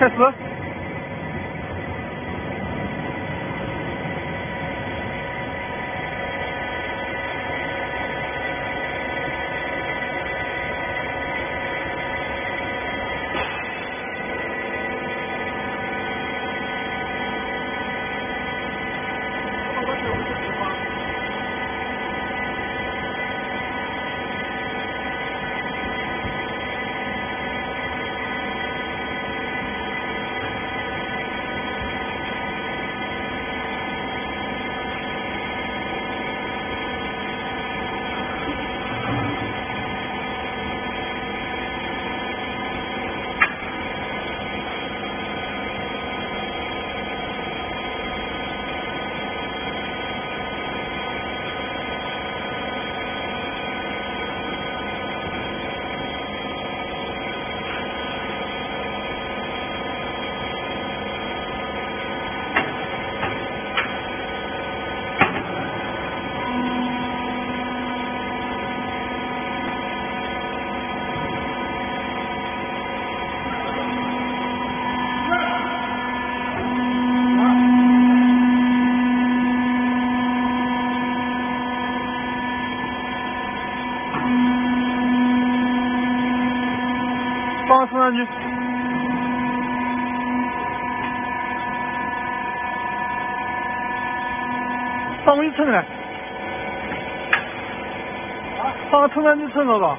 Tesla 上去。帮我一称来。帮我称上去称了吧。